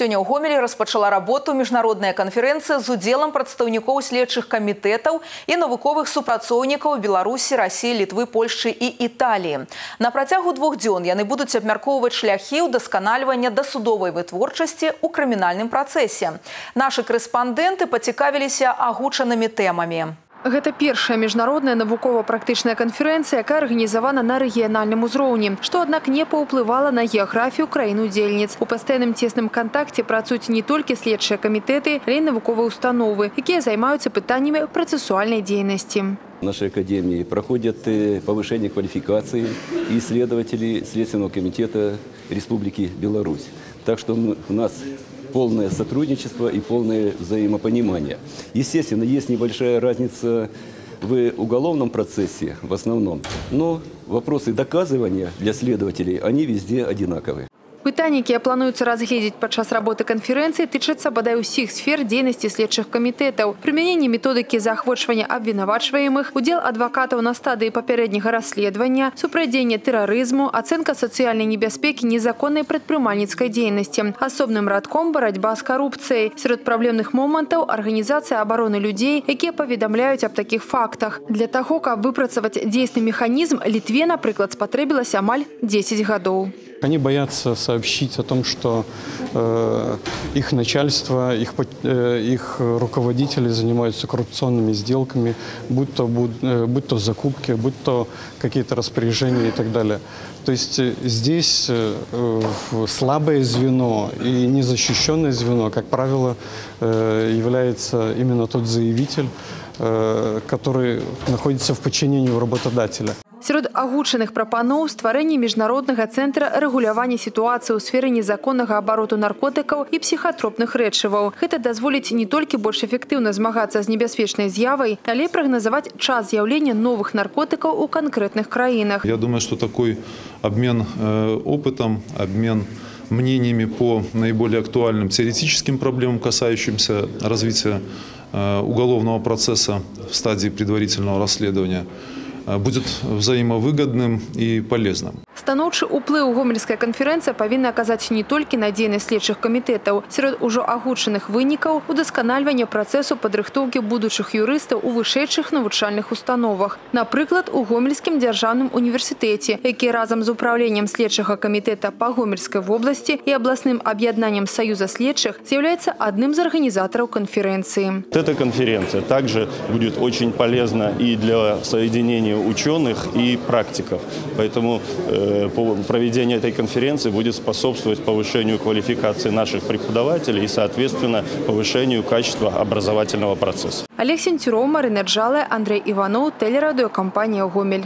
Сёння ў гомелі распачала работу міжнародная канферэнцыя з удзелам прадстаўнікоў следчых камітэтаў і навуковых супрацоўнікаў Беларусі, Расіі, літвы, Польшчы і Італіі. На працягу двух дзён яны будуць абмяркоўваць шляхі ўдасканальвання дасудовай вытворчасці ў крымінальным працэсе. Нашы корэспандэнты пацікавіліся агучанымі тэмамі. Гэта першая міжнародная навукова-практычная канферэнцыя, якая арганізавана на рэгіянальным узроўні, што аднак не паўплывала на геаграфію краін удзельніц. У пастаянным цесным кантакце працуюць не толькі следчыя камітэты, але і навуковыя установы, якія займаюцца пытаннямі працэсуальнай дзейнасці. В нашей академии проходят э, повышение квалификации исследователей Следственного комитета Республики Беларусь. Так что у нас полное сотрудничество и полное взаимопонимание. Естественно, есть небольшая разница в уголовном процессе в основном, но вопросы доказывания для следователей, они везде одинаковые. Пытанні, якія плануецца разгледзець падчас работы канферэнцыі, тычацца бадай усіх сфер дзейнасці следчых камітэтаў. Прымяненне методыкі заахвочвання абвінавачваемых, удзел адвакатаў на стадыі папярэдняга расследавання, супрадзенне тэрарызму, ацэнка сацыяльнай небяспекі незаконнай прадпрымальніцкай дзейнасці, асобным радком барацьба з карупцыяй. Сярод праблемных момантаў арганізацыя абароны людзей, якія паведамляюць аб такіх фактах. Для таго, каб выпрацаваць дзейсны механізм, літве, напрыклад, спатрэбілася амаль 10 гадоў. Они боятся сообщить о том, что э, их начальство, их, э, их руководители занимаются коррупционными сделками, будь то, будь, э, будь то закупки, будь то какие-то распоряжения и так далее. То есть э, здесь э, слабое звено и незащищенное звено, как правило, э, является именно тот заявитель, который находится в подчинении у работодателя. Сярод агучаных прапаноў стварэнне міжнароднага цэнтра рэгулявання сітуацыі ў сферы незаконнага абароту наркотыкаў і псіхатропных рэчываў. Гэта дазволіць не толькі больш эфектыўна змагацца з небяспечнай з'явай, але прагназаваць час з'яўлення новых наркотыкаў у канкрэтных краінах. Я думаю, что такой обмен э, опытом, обмен мнениями по наиболее актуальным теоретическим проблемам, касающимся развития э, уголовного процесса в стадии предварительного расследования – Э, будет взаимовыгодным и полезным. Станоўчы ўплыў гомельская канферэнцыя павінна аказаць не толькі на дзейнасць следчых камітэтаў. Сярод ужо агучаных вынікаў удасканальвання працэсу падрыхтоўкі будучых юрыстаў у вышэйшых навучальных установах. Напрыклад, у гомельскім дзяржаўным універсітэце, які разам з управленнем следчага камітэта па гомельскай вобласці і абласным аб'яднаннем саюза следчых з'яўляецца адным з арганізатараў канферэнцыі. Эта конференция также будет очень полезна и для соединения ученых и практиков. Поэтому э, Э, проведение этой конференции будет способствовать повышению квалификации наших преподавателей и, соответственно, повышению качества образовательного процесса. Олег Сентюров, Марина Джале, Андрей Иванов, телерадиокомпания «Гомель».